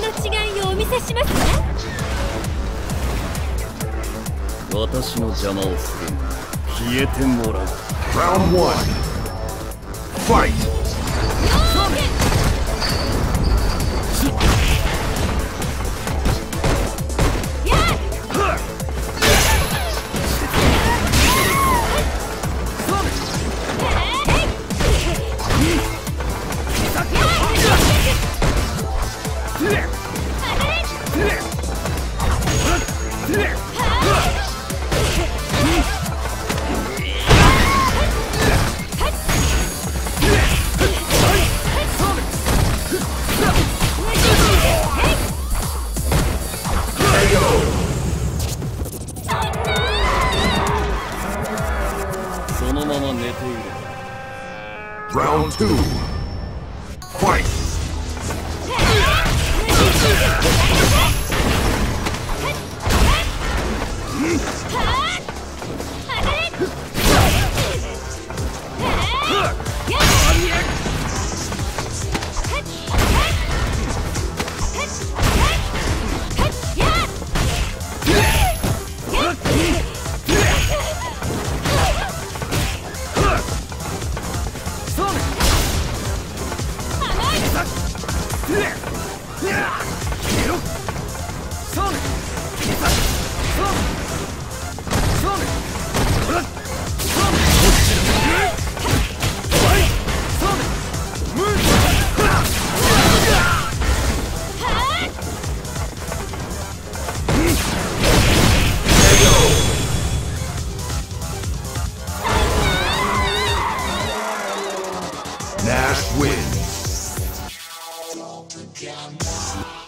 の違いをお見せしますね。私の邪魔をする消えてもらう。Round 1 Fight! そのまま寝ている Round two. Fight! ナッシュ wins. all the.